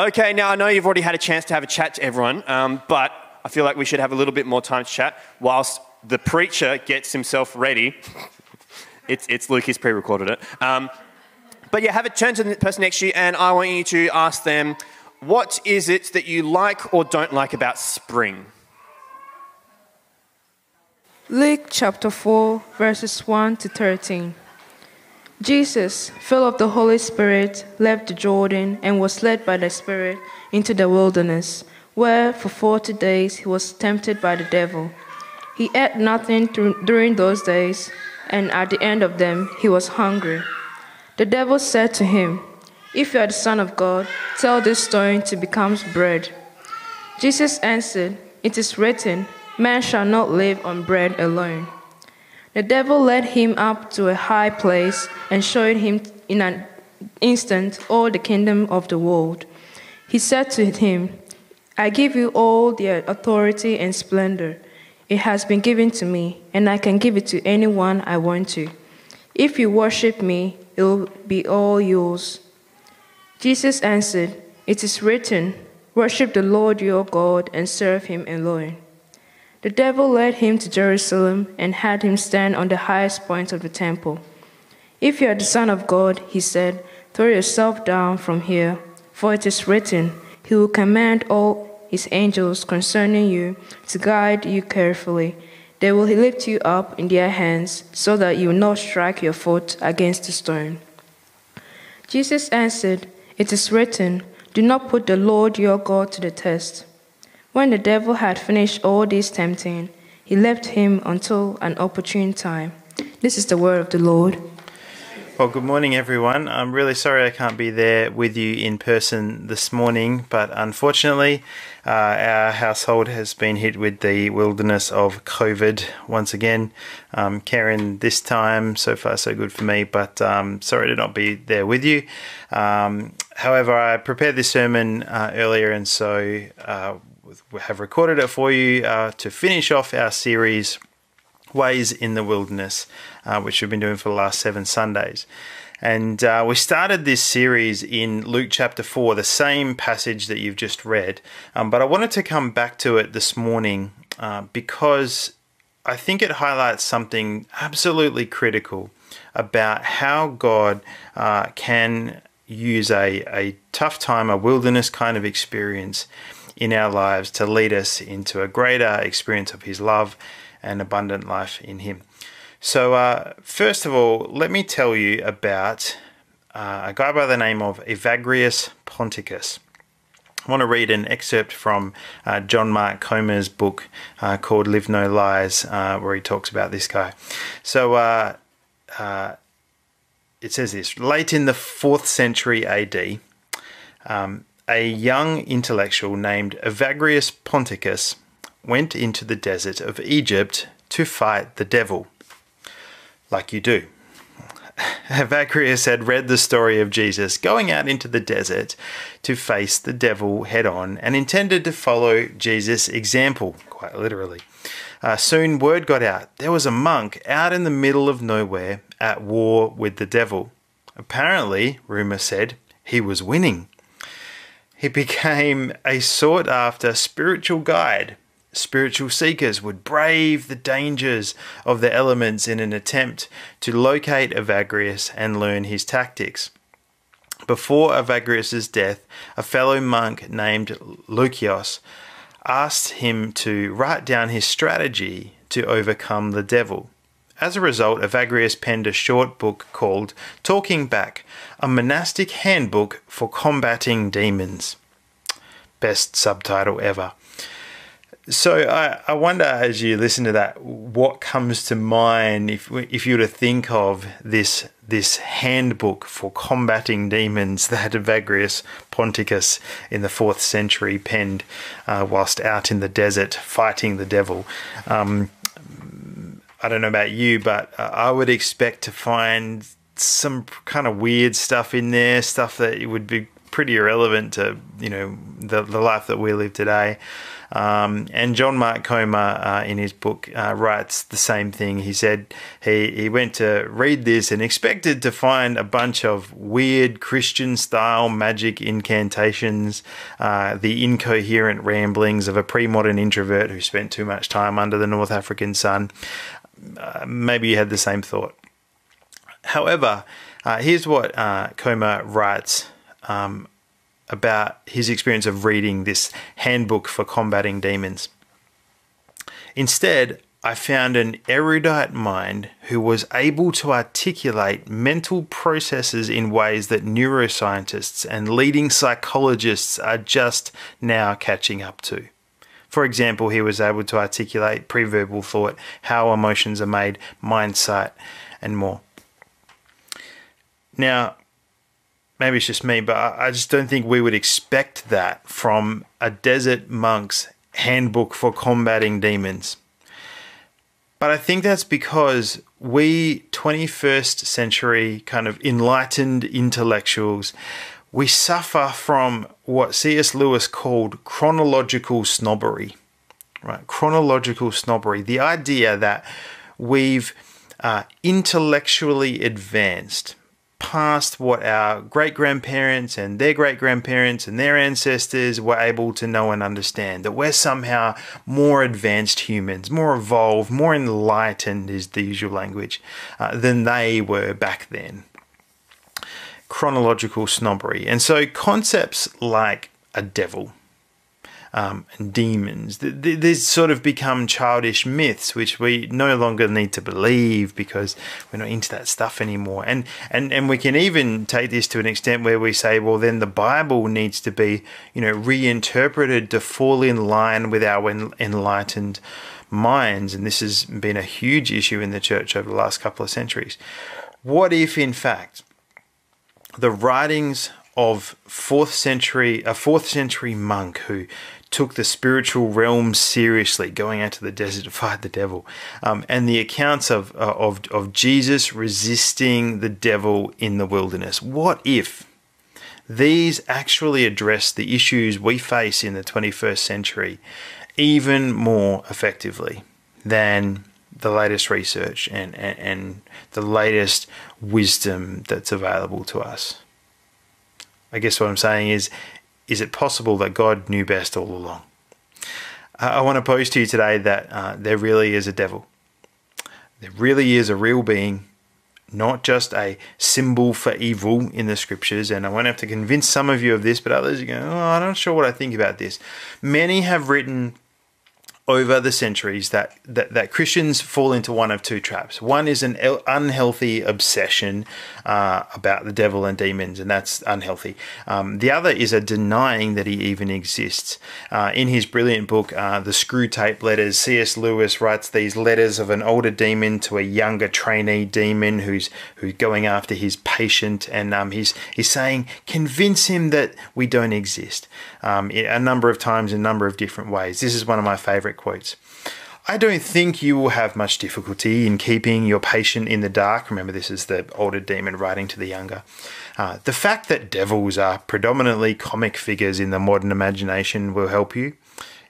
Okay, now I know you've already had a chance to have a chat to everyone, um, but I feel like we should have a little bit more time to chat whilst the preacher gets himself ready. it's, it's Luke, he's pre recorded it. Um, but yeah, have a turn to the person next to you, and I want you to ask them, what is it that you like or don't like about spring? Luke chapter 4, verses 1 to 13. Jesus, full of the Holy Spirit, left the Jordan and was led by the Spirit into the wilderness, where for forty days he was tempted by the devil. He ate nothing during those days, and at the end of them he was hungry. The devil said to him, If you are the Son of God, tell this stone to become bread. Jesus answered, It is written, Man shall not live on bread alone. The devil led him up to a high place and showed him in an instant all the kingdom of the world. He said to him, I give you all the authority and splendor. It has been given to me, and I can give it to anyone I want to. If you worship me, it will be all yours. Jesus answered, It is written, Worship the Lord your God and serve him alone. The devil led him to Jerusalem and had him stand on the highest point of the temple. If you are the Son of God, he said, throw yourself down from here, for it is written, He will command all his angels concerning you to guide you carefully. They will lift you up in their hands, so that you will not strike your foot against a stone. Jesus answered, It is written, Do not put the Lord your God to the test. When the devil had finished all this tempting, he left him until an opportune time. This is the word of the Lord. Well, good morning, everyone. I'm really sorry I can't be there with you in person this morning, but unfortunately, uh, our household has been hit with the wilderness of COVID once again. Um, Karen, this time, so far so good for me, but um, sorry to not be there with you. Um, however, I prepared this sermon uh, earlier, and so uh, have recorded it for you uh, to finish off our series, Ways in the Wilderness, uh, which we've been doing for the last seven Sundays. And uh, we started this series in Luke chapter 4, the same passage that you've just read. Um, but I wanted to come back to it this morning uh, because I think it highlights something absolutely critical about how God uh, can use a, a tough time, a wilderness kind of experience in our lives to lead us into a greater experience of His love and abundant life in Him. So, uh, first of all, let me tell you about uh, a guy by the name of Evagrius Ponticus. I want to read an excerpt from uh, John Mark Comer's book uh, called Live No Lies, uh, where he talks about this guy. So, uh, it says this late in the 4th century AD, um, a young intellectual named Evagrius Ponticus went into the desert of Egypt to fight the devil. Like you do. Evagrius had read the story of Jesus going out into the desert to face the devil head on and intended to follow Jesus' example, quite literally. Uh, soon word got out there was a monk out in the middle of nowhere at war with the devil. Apparently, rumour said, he was winning he became a sought after spiritual guide. Spiritual seekers would brave the dangers of the elements in an attempt to locate Evagrius and learn his tactics. Before Evagrius's death, a fellow monk named Lucius asked him to write down his strategy to overcome the devil. As a result, Evagrius penned a short book called Talking Back, a monastic handbook for combating demons. Best subtitle ever. So I, I wonder as you listen to that, what comes to mind if if you were to think of this this handbook for combating demons that Evagrius Ponticus in the fourth century penned uh, whilst out in the desert fighting the devil. Um, I don't know about you, but uh, I would expect to find some kind of weird stuff in there, stuff that would be pretty irrelevant to you know the, the life that we live today. Um, and John Mark Comer, uh, in his book, uh, writes the same thing. He said he, he went to read this and expected to find a bunch of weird Christian style magic incantations, uh, the incoherent ramblings of a pre modern introvert who spent too much time under the North African sun. Uh, maybe you had the same thought. However, uh, here's what uh, writes um, about his experience of reading this handbook for combating demons. Instead, I found an erudite mind who was able to articulate mental processes in ways that neuroscientists and leading psychologists are just now catching up to. For example, he was able to articulate preverbal thought, how emotions are made, mind sight, and more. Now, maybe it's just me, but I just don't think we would expect that from a desert monk's handbook for combating demons. But I think that's because we 21st century kind of enlightened intellectuals, we suffer from what C.S. Lewis called chronological snobbery. Right? Chronological snobbery. The idea that we've uh, intellectually advanced past what our great grandparents and their great grandparents and their ancestors were able to know and understand. That we're somehow more advanced humans, more evolved, more enlightened is the usual language uh, than they were back then. Chronological snobbery. And so concepts like a devil, um, and demons. These sort of become childish myths, which we no longer need to believe because we're not into that stuff anymore. And and and we can even take this to an extent where we say, well, then the Bible needs to be, you know, reinterpreted to fall in line with our enlightened minds. And this has been a huge issue in the church over the last couple of centuries. What if, in fact, the writings of fourth century a fourth century monk who took the spiritual realm seriously, going out to the desert to fight the devil, um, and the accounts of, uh, of of Jesus resisting the devil in the wilderness. What if these actually address the issues we face in the 21st century even more effectively than the latest research and, and, and the latest wisdom that's available to us? I guess what I'm saying is is it possible that God knew best all along? Uh, I want to pose to you today that uh, there really is a devil. There really is a real being, not just a symbol for evil in the scriptures. And I won't have to convince some of you of this, but others are going, oh, I'm not sure what I think about this. Many have written over the centuries that, that, that Christians fall into one of two traps. One is an unhealthy obsession uh, about the devil and demons, and that's unhealthy. Um, the other is a denying that he even exists. Uh, in his brilliant book, uh, The Screwtape Letters, C.S. Lewis writes these letters of an older demon to a younger trainee demon who's who's going after his patient, and um, he's he's saying, convince him that we don't exist. Um, a number of times in a number of different ways. This is one of my favorite quotes. I don't think you will have much difficulty in keeping your patient in the dark. Remember, this is the older demon writing to the younger. Uh, the fact that devils are predominantly comic figures in the modern imagination will help you.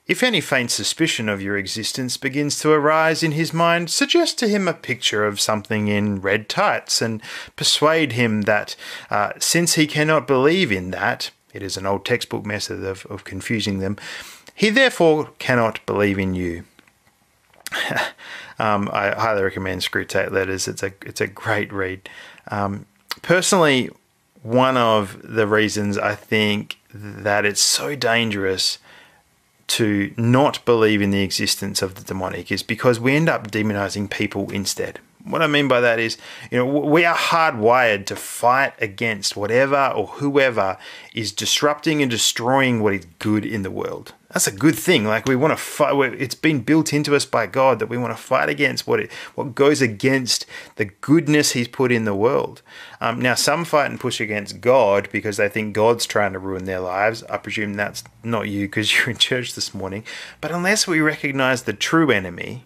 If any faint suspicion of your existence begins to arise in his mind, suggest to him a picture of something in red tights and persuade him that, uh, since he cannot believe in that, it is an old textbook method of, of confusing them, he therefore cannot believe in you. um, I highly recommend Screwtape Letters. It's a it's a great read. Um, personally, one of the reasons I think that it's so dangerous to not believe in the existence of the demonic is because we end up demonizing people instead. What I mean by that is, you know, we are hardwired to fight against whatever or whoever is disrupting and destroying what is good in the world. That's a good thing. Like we want to fight. It's been built into us by God that we want to fight against what it, what goes against the goodness He's put in the world. Um, now, some fight and push against God because they think God's trying to ruin their lives. I presume that's not you because you're in church this morning. But unless we recognize the true enemy,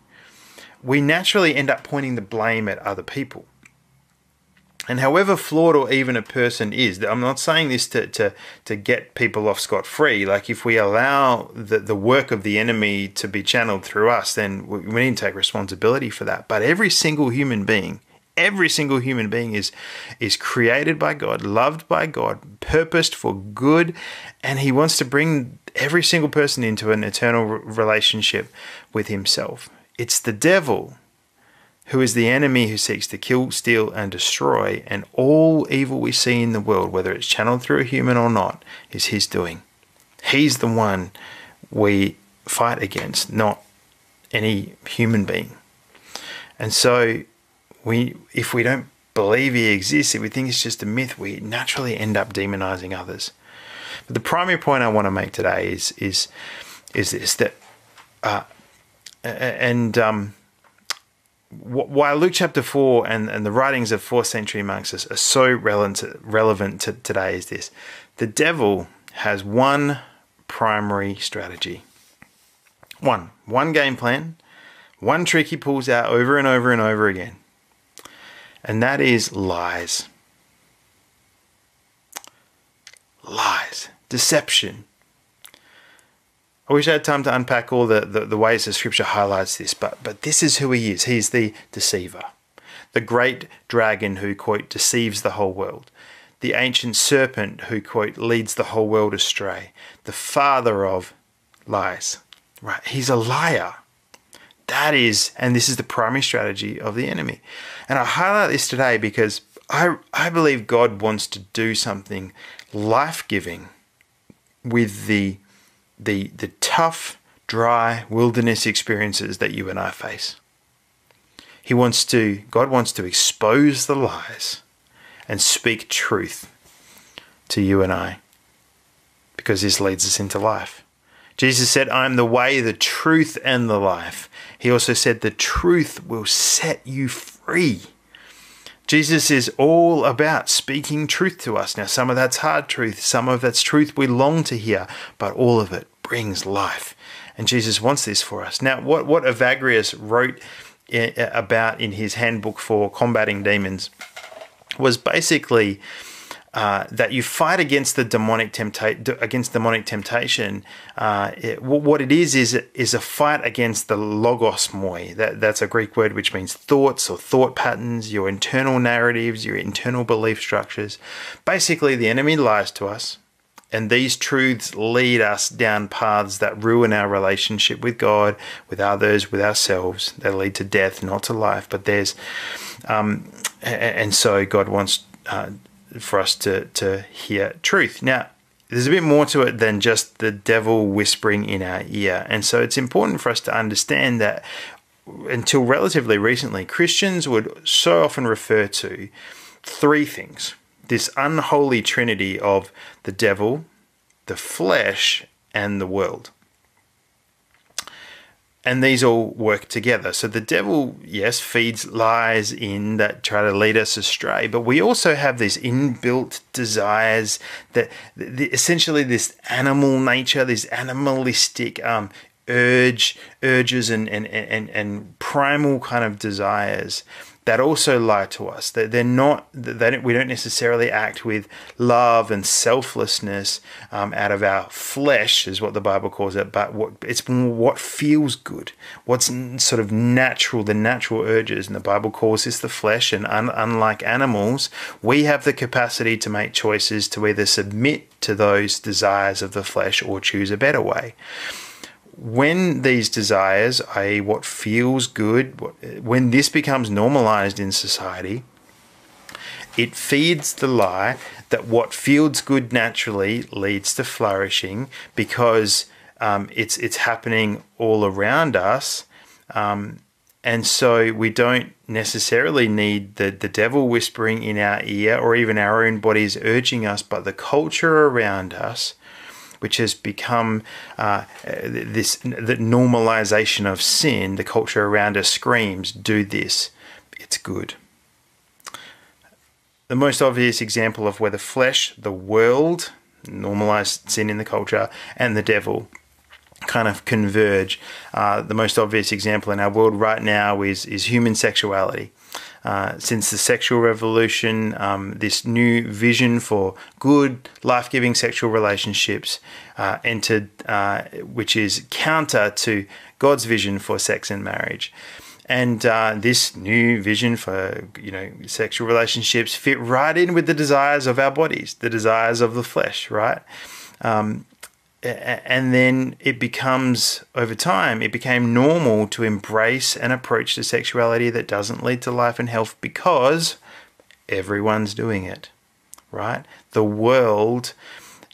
we naturally end up pointing the blame at other people. And however flawed or even a person is, I'm not saying this to, to, to get people off scot free. Like, if we allow the, the work of the enemy to be channeled through us, then we, we need to take responsibility for that. But every single human being, every single human being is, is created by God, loved by God, purposed for good, and He wants to bring every single person into an eternal relationship with Himself. It's the devil who is the enemy who seeks to kill, steal, and destroy, and all evil we see in the world, whether it's channeled through a human or not, is his doing. He's the one we fight against, not any human being. And so, we, if we don't believe he exists, if we think it's just a myth, we naturally end up demonizing others. But the primary point I want to make today is is is this that, uh, and um, while Luke chapter 4 and, and the writings of fourth century monks are, are so relevant, relevant to today is this the devil has one primary strategy. One. One game plan. One trick he pulls out over and over and over again. And that is lies. Lies. Deception. I wish I had time to unpack all the, the, the, ways the scripture highlights this, but, but this is who he is. He's the deceiver, the great dragon who, quote, deceives the whole world, the ancient serpent who, quote, leads the whole world astray, the father of lies. Right? He's a liar. That is, and this is the primary strategy of the enemy. And I highlight this today because I, I believe God wants to do something life giving with the the the tough, dry wilderness experiences that you and I face. He wants to God wants to expose the lies and speak truth to you and I because this leads us into life. Jesus said, I am the way, the truth, and the life. He also said, The truth will set you free. Jesus is all about speaking truth to us. Now, some of that's hard truth, some of that's truth we long to hear, but all of it brings life. And Jesus wants this for us. Now, what, what Evagrius wrote about in his handbook for combating demons was basically uh, that you fight against the demonic tempta- against demonic temptation. Uh, it, what it is is is a fight against the logismoi. That that's a Greek word which means thoughts or thought patterns, your internal narratives, your internal belief structures. Basically, the enemy lies to us. And these truths lead us down paths that ruin our relationship with God, with others, with ourselves. They lead to death, not to life. But there's, um, and so God wants uh, for us to to hear truth. Now, there's a bit more to it than just the devil whispering in our ear, and so it's important for us to understand that until relatively recently, Christians would so often refer to three things this unholy trinity of the devil, the flesh, and the world. And these all work together. So the devil, yes, feeds lies in that try to lead us astray, but we also have these inbuilt desires that essentially this animal nature, this animalistic um, urge, urges, and, and, and, and primal kind of desires that also lie to us. That they're not. Don't, we don't necessarily act with love and selflessness um, out of our flesh, is what the Bible calls it. But what it's what feels good, what's sort of natural, the natural urges, and the Bible calls this the flesh. And un, unlike animals, we have the capacity to make choices to either submit to those desires of the flesh or choose a better way when these desires, i.e., what feels good, when this becomes normalized in society, it feeds the lie that what feels good naturally leads to flourishing because um, it's it's happening all around us, um, and so we don't necessarily need the the devil whispering in our ear or even our own bodies urging us, but the culture around us which has become uh, this the normalization of sin. The culture around us screams, "Do this, it's good." The most obvious example of where the flesh, the world, normalized sin in the culture, and the devil kind of converge. Uh, the most obvious example in our world right now is is human sexuality. Uh, since the sexual revolution, um, this new vision for good, life giving sexual relationships uh, entered, uh, which is counter to God's vision for sex and marriage. And uh, this new vision for you know sexual relationships fit right in with the desires of our bodies, the desires of the flesh, right? Um, and then it becomes over time it became normal to embrace an approach to sexuality that doesn't lead to life and health because everyone's doing it right? The world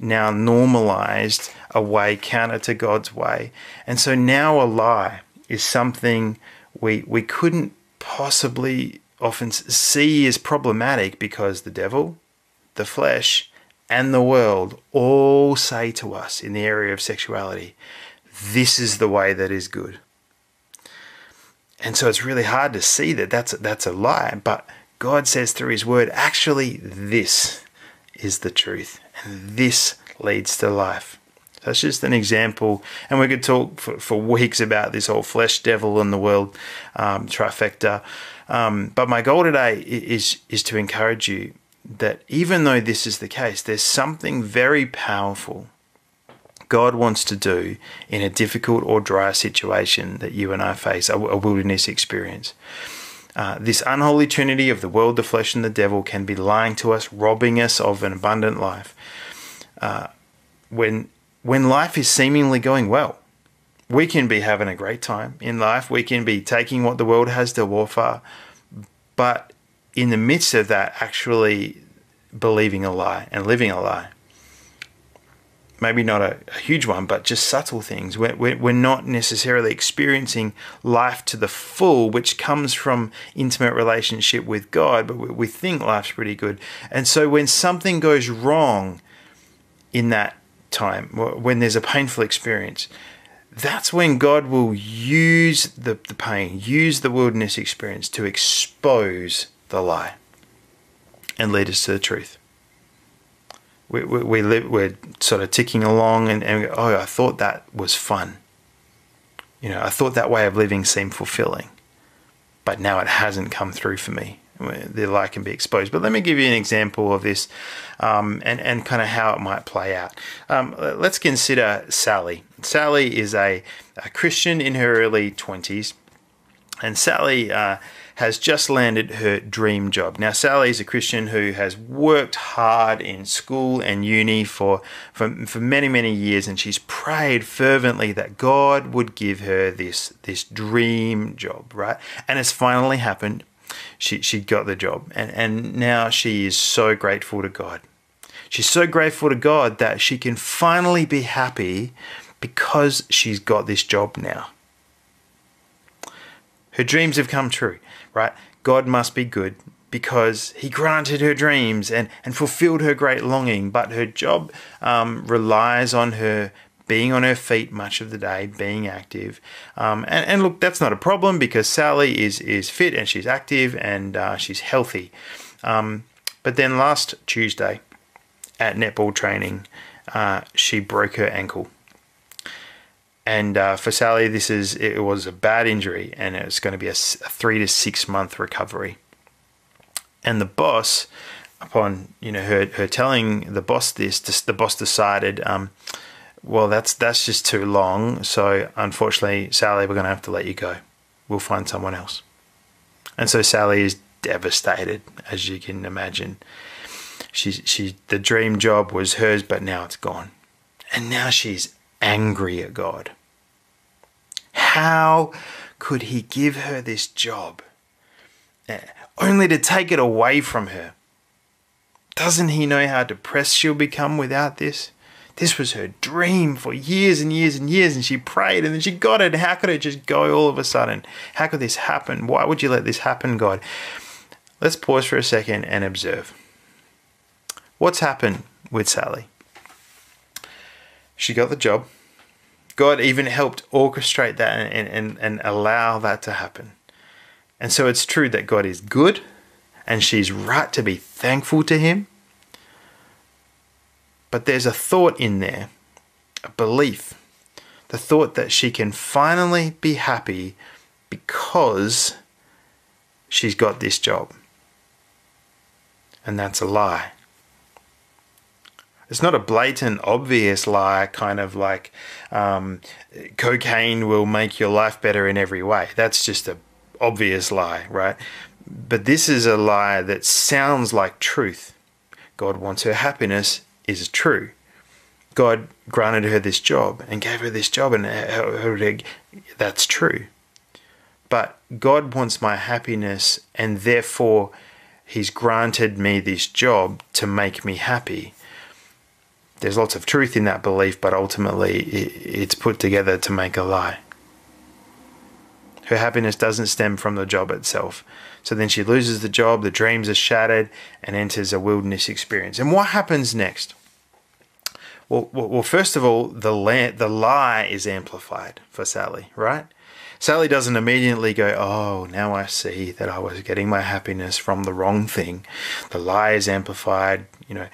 now normalized a way counter to god's way. And so now a lie is something we we couldn't possibly often see as problematic because the devil the flesh and the world all say to us in the area of sexuality, this is the way that is good. And so it's really hard to see that that's, that's a lie, but God says through His Word, actually, this is the truth, and this leads to life. So that's just an example, and we could talk for, for weeks about this whole flesh, devil, and the world um, trifecta. Um, but my goal today is is to encourage you that even though this is the case, there's something very powerful God wants to do in a difficult or dry situation that you and I face, a, wilderness experience. Uh, this unholy trinity of the world, the flesh, and the devil can be lying to us, robbing us of an abundant life. Uh, when when life is seemingly going well, we can be having a great time in life. We can be taking what the world has to offer, but in the midst of that, actually believing a lie and living a lie. Maybe not a, a huge one, but just subtle things. We're, we're, we're not necessarily experiencing life to the full, which comes from intimate relationship with God, but we, we think life's pretty good. And so when something goes wrong in that time, when there's a painful experience, that's when God will use the, the pain, use the wilderness experience to expose the lie and lead us to the truth. We, we, we live, we're sort of ticking along and, and oh, I thought that was fun. You know, I thought that way of living seemed fulfilling, but now it hasn't come through for me. The lie can be exposed. But let me give you an example of this um, and, and kind of how it might play out. Um, let's consider Sally. Sally is a, a Christian in her early 20s, and Sally. Uh, has just landed her dream job. Now, Sally is a Christian who has worked hard in school and uni for, for, for many, many years, and she's prayed fervently that God would give her this, this dream job, right? And it's finally happened. She, she got the job, and, and now she is so grateful to God. She's so grateful to God that she can finally be happy because she's got this job now. Her dreams have come true right? God must be good because he granted her dreams and, and fulfilled her great longing. But her job um, relies on her being on her feet much of the day, being active. Um, and, and look, that's not a problem because Sally is, is fit and she's active and uh, she's healthy. Um, but then last Tuesday at netball training, uh, she broke her ankle. And uh, for Sally, this is it was a bad injury, and it's going to be a, three to six month recovery. And the boss, upon you know her her telling the boss this, the boss decided, um, well, that's that's just too long. So unfortunately, Sally, we're going to have to let you go. We'll find someone else. And so Sally is devastated, as you can imagine. She she the dream job was hers, but now it's gone, and now she's angry at God. How could he give her this job eh, only to take it away from her? Doesn't he know how depressed she'll become without this? This was her dream for years and years and years, and she prayed and then she got it. How could it just go all of a sudden? How could this happen? Why would you let this happen, God? Let's pause for a second and observe. What's happened with Sally? She got the job. God even helped orchestrate that and, and, and allow that to happen. And so it's true that God is good and she's right to be thankful to Him. But there's a thought in there, a belief, the thought that she can finally be happy because she's got this job. And that's a lie. It's not a blatant, obvious lie, kind of like um, cocaine will make your life better in every way. That's just a obvious lie, right? But this is a lie that sounds like truth. God wants her happiness is true. God granted her this job and gave her this job, and that's true. But God wants my happiness, and therefore, He's granted me this job to make me happy there's lots of truth in that belief, but ultimately it's put together to make a lie. Her happiness doesn't stem from the job itself. So then she loses the job, the dreams are shattered, and enters a wilderness experience. And what happens next? Well, well, first of all, the, la- the lie is amplified for Sally, right? Sally doesn't immediately go, Oh, now I see that I was getting my happiness from the wrong thing. The lie is amplified, you know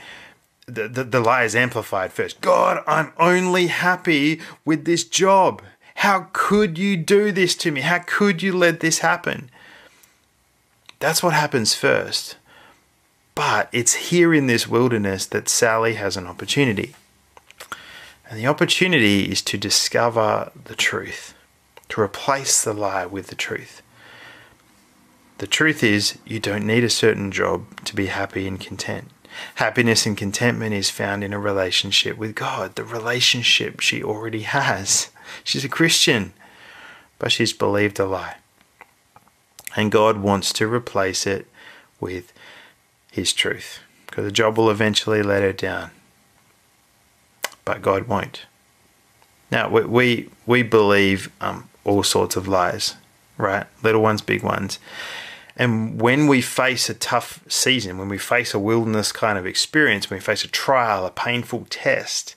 the, the, the lie is amplified first. God, I'm only happy with this job. How could you do this to me? How could you let this happen? That's what happens first. But it's here in this wilderness that Sally has an opportunity. And the opportunity is to discover the truth, to replace the lie with the truth. The truth is, you don't need a certain job to be happy and content. Happiness and contentment is found in a relationship with God, the relationship she already has. She's a Christian, but she's believed a lie. And God wants to replace it with His truth, because the job will eventually let her down. But God won't. Now, we, we, we believe um, all sorts of lies, right? Little ones, big ones. And when we face a tough season, when we face a wilderness kind of experience, when we face a trial, a painful test,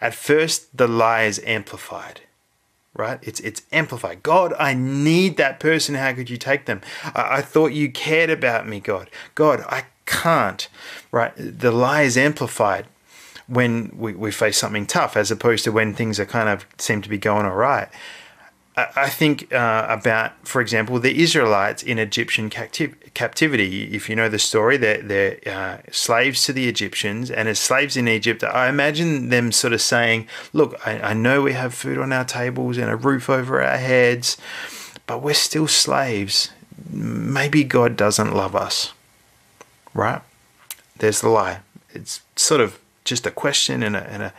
at first the lie is amplified. Right? It's it's amplified. God, I need that person. How could you take them? I, I thought you cared about me, God. God, I can't. Right? The lie is amplified when we, we face something tough as opposed to when things are kind of seem to be going all right. I think uh, about, for example, the Israelites in Egyptian captiv- captivity. If you know the story, they're, they're uh, slaves to the Egyptians, and as slaves in Egypt, I imagine them sort of saying, Look, I, I know we have food on our tables and a roof over our heads, but we're still slaves. Maybe God doesn't love us. Right? There's the lie. It's sort of just a question and a, and a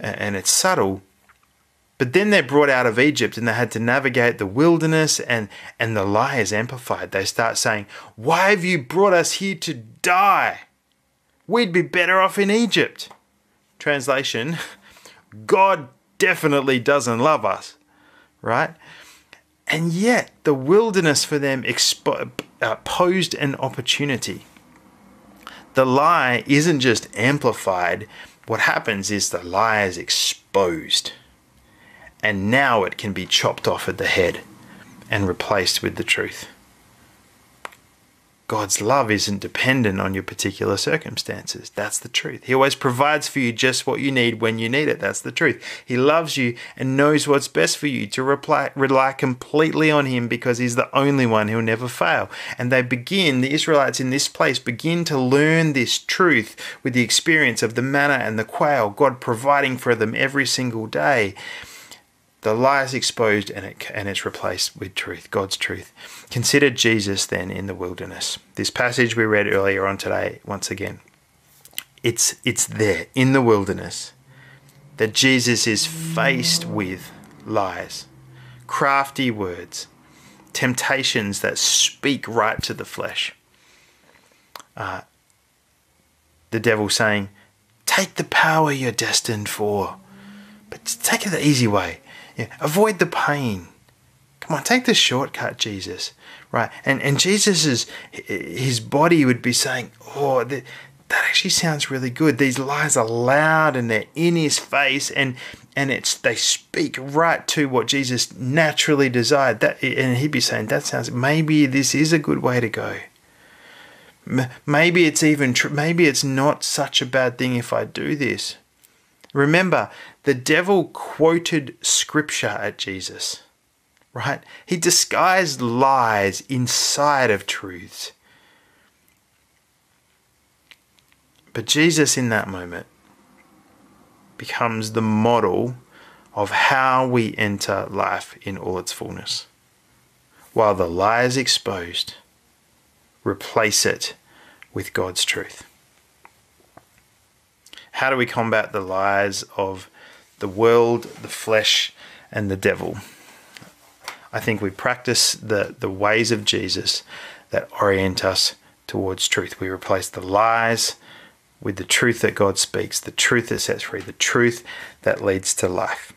and it's subtle but then they're brought out of Egypt and they had to navigate the wilderness, and, and the lie is amplified. They start saying, Why have you brought us here to die? We'd be better off in Egypt. Translation God definitely doesn't love us, right? And yet, the wilderness for them expo- uh, posed an opportunity. The lie isn't just amplified, what happens is the lie is exposed and now it can be chopped off at the head and replaced with the truth. God's love isn't dependent on your particular circumstances. That's the truth. He always provides for you just what you need when you need it. That's the truth. He loves you and knows what's best for you to reply, rely completely on Him because He's the only one who'll never fail. And they begin, the Israelites in this place begin to learn this truth with the experience of the manna and the quail, God providing for them every single day. The lie is exposed and, it, and it's replaced with truth, God's truth. Consider Jesus then in the wilderness. This passage we read earlier on today, once again, it's, it's there in the wilderness that Jesus is faced with lies, crafty words, temptations that speak right to the flesh. Uh, the devil saying, Take the power you're destined for, but take it the easy way. Yeah, avoid the pain. Come on, take the shortcut, Jesus. Right? And and Jesus's his body would be saying, "Oh, that, that actually sounds really good. These lies are loud and they're in his face, and and it's they speak right to what Jesus naturally desired. That and he'd be saying, "That sounds. Maybe this is a good way to go." Maybe it's even tr- maybe it's not such a bad thing if I do this. Remember, the devil quoted scripture at Jesus. right? He disguised lies inside of truths. But Jesus, in that moment, becomes the model of how we enter life in all its fullness. While the lie is exposed, replace it with God's truth. How do we combat the lies of the world, the flesh, and the devil? I think we practice the, the ways of Jesus that orient us towards truth. We replace the lies with the truth that God speaks, the truth that sets free, the truth that leads to life.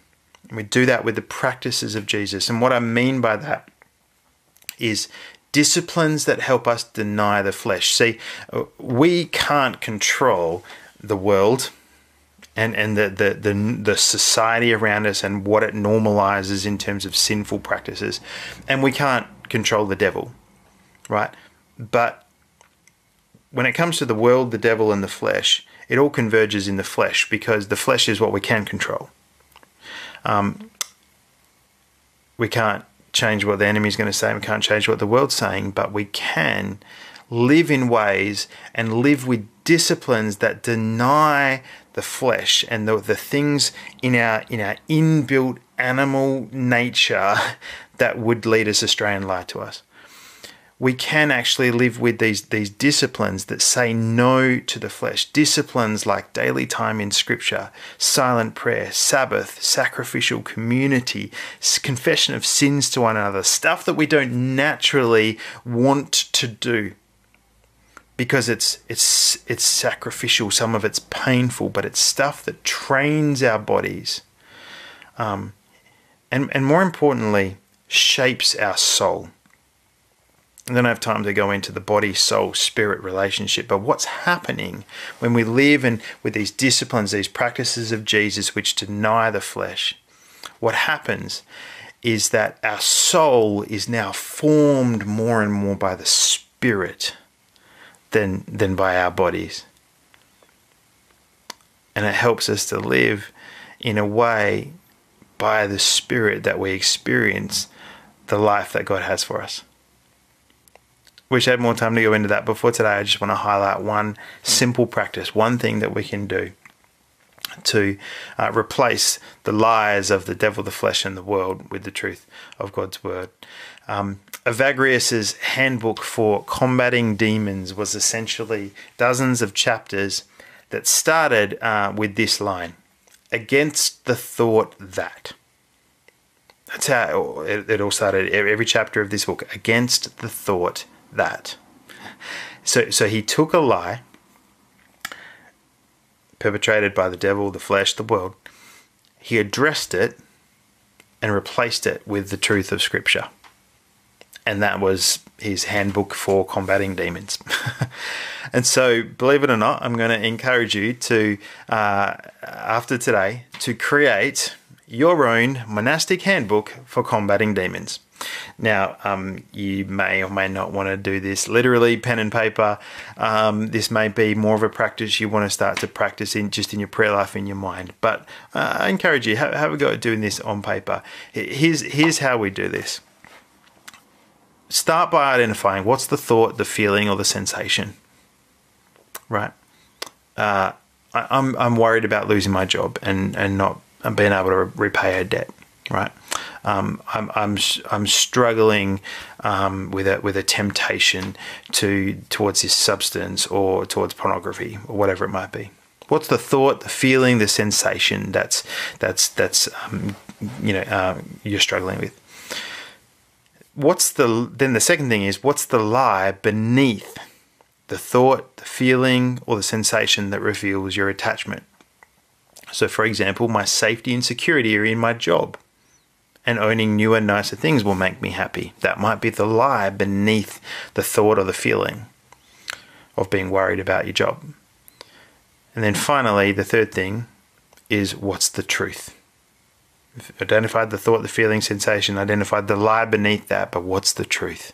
And we do that with the practices of Jesus. And what I mean by that is disciplines that help us deny the flesh. See, uh, we can't control the world and, and the, the, the, the society around us and what it normalizes in terms of sinful practices. And we can't control the devil, right? But when it comes to the world, the devil, and the flesh, it all converges in the flesh because the flesh is what we can control. Um, we can't change what the enemy's going to say, we can't change what the world's saying, but we can live in ways and live with disciplines that deny the flesh and the, the things in our in our inbuilt animal nature that would lead us astray and lie to us. We can actually live with these these disciplines that say no to the flesh. Disciplines like daily time in scripture, silent prayer, Sabbath, sacrificial community, confession of sins to one another, stuff that we don't naturally want to do because it's it's it's sacrificial. Some of it's painful, but it's stuff that trains our bodies, um, and and more importantly, shapes our soul. I don't have time to go into the body soul spirit relationship, but what's happening when we live and with these disciplines, these practices of Jesus which deny the flesh? What happens is that our soul is now formed more and more by the spirit than than by our bodies. And it helps us to live in a way by the spirit that we experience the life that God has for us. Wish I had more time to go into that. Before today, I just want to highlight one simple practice, one thing that we can do to uh, replace the lies of the devil, the flesh, and the world with the truth of God's word. Um, Evagrius's handbook for combating demons was essentially dozens of chapters that started uh, with this line against the thought that. That's how it, it all started. Every chapter of this book against the thought that. So, so he took a lie perpetrated by the devil, the flesh, the world. He addressed it and replaced it with the truth of Scripture and that was his handbook for combating demons. and so, believe it or not, I'm going to encourage you to, uh, after today, to create your own monastic handbook for combating demons. Now, um, you may or may not want to do this literally, pen and paper. Um, this may be more of a practice you want to start to practice in just in your prayer life in your mind. But uh, I encourage you have, have a go at doing this on paper. Here's here's how we do this start by identifying what's the thought, the feeling, or the sensation. Right. Uh, I, I'm I'm worried about losing my job and and not being able to repay a debt. Right. Um, I'm I'm I'm struggling um, with a with a temptation to towards this substance or towards pornography or whatever it might be. What's the thought, the feeling, the sensation that's that's that's um, you know uh, you're struggling with? What's the then the second thing is what's the lie beneath the thought, the feeling, or the sensation that reveals your attachment? So, for example, my safety and security are in my job, and owning newer, nicer things will make me happy. That might be the lie beneath the thought or the feeling of being worried about your job. And then finally, the third thing is what's the truth? Identified the thought, the feeling, sensation, identified the lie beneath that, but what's the truth?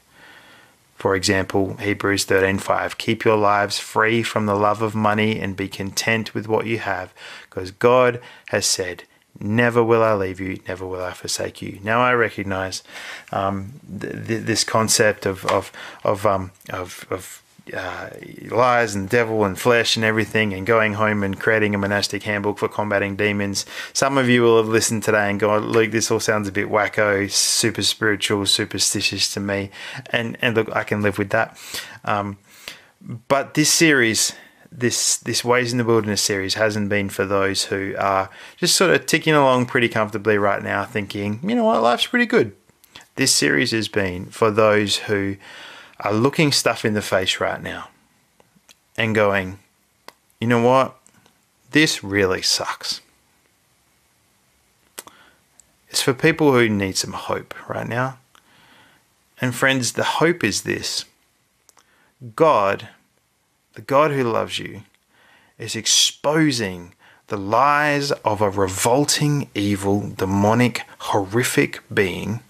For example, Hebrews 13:5, keep your lives free from the love of money and be content with what you have, because God has said, Never will I leave you, never will I forsake you. Now I recognize um, th- th- this concept of of of um, of, of uh, lies and devil and flesh and everything, and going home and creating a monastic handbook for combating demons. Some of you will have listened today and gone, Luke, this all sounds a bit wacko, super spiritual, superstitious to me. And, and look, I can live with that. Um, but this series, this this Ways in the Wilderness series, hasn't been for those who are just sort of ticking along pretty comfortably right now, thinking, you know what, life's pretty good. This series has been for those who are looking stuff in the face right now and going, you know what? This really sucks. It's for people who need some hope right now. And friends, the hope is this God, the God who loves you, is exposing the lies of a revolting, evil, demonic, horrific being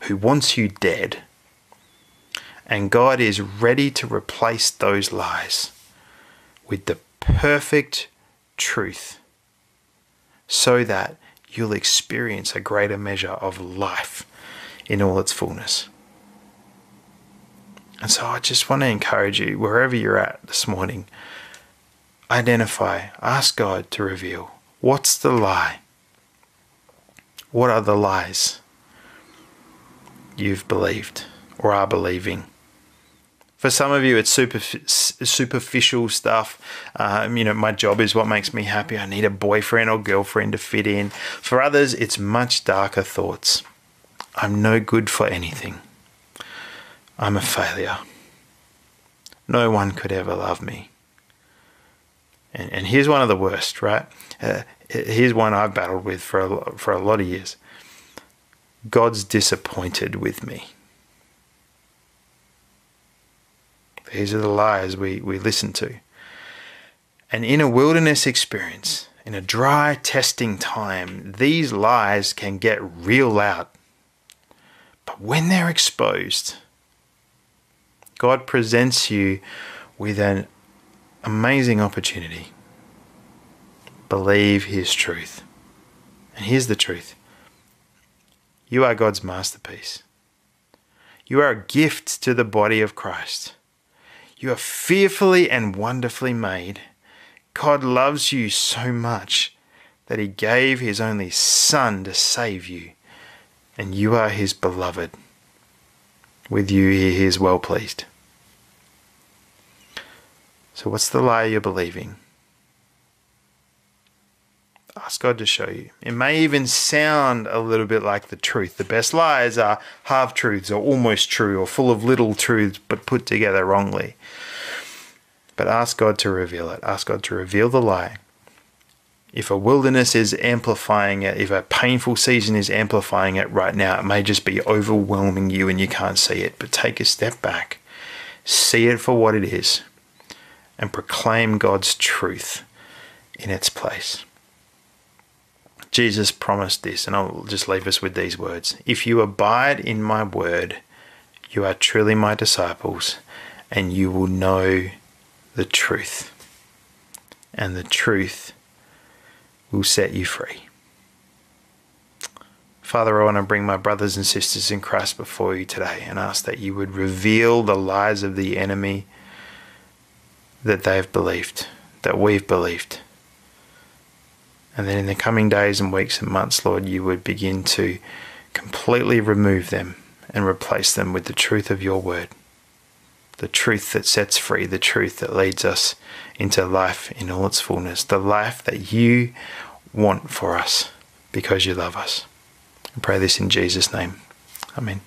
who wants you dead and God is ready to replace those lies with the perfect truth so that you'll experience a greater measure of life in all its fullness. And so I just want to encourage you, wherever you're at this morning, identify, ask God to reveal what's the lie? What are the lies you've believed or are believing? For some of you, it's super superficial stuff. Um, you know, my job is what makes me happy. I need a boyfriend or girlfriend to fit in. For others, it's much darker thoughts. I'm no good for anything. I'm a failure. No one could ever love me. And, and here's one of the worst, right? Uh, here's one I've battled with for a, for a lot of years. God's disappointed with me. These are the lies we, we listen to. And in a wilderness experience, in a dry testing time, these lies can get real loud. But when they're exposed, God presents you with an amazing opportunity. Believe His truth. And here's the truth you are God's masterpiece. You are a gift to the body of Christ. You are fearfully and wonderfully made. God loves you so much that he gave his only Son to save you, and you are his beloved. With you, he is well pleased. So, what's the lie you're believing? Ask God to show you. It may even sound a little bit like the truth. The best lies are half truths or almost true or full of little truths but put together wrongly. But ask God to reveal it. Ask God to reveal the lie. If a wilderness is amplifying it, if a painful season is amplifying it right now, it may just be overwhelming you and you can't see it. But take a step back, see it for what it is, and proclaim God's truth in its place. Jesus promised this, and I'll just leave us with these words If you abide in my word, you are truly my disciples, and you will know the truth. And the truth will set you free. Father, I want to bring my brothers and sisters in Christ before you today and ask that you would reveal the lies of the enemy that they've believed, that we've believed and then in the coming days and weeks and months, Lord, you would begin to completely remove them and replace them with the truth of your word. The truth that sets free, the truth that leads us into life in all its fullness, the life that you want for us because you love us. I pray this in Jesus' name. Amen.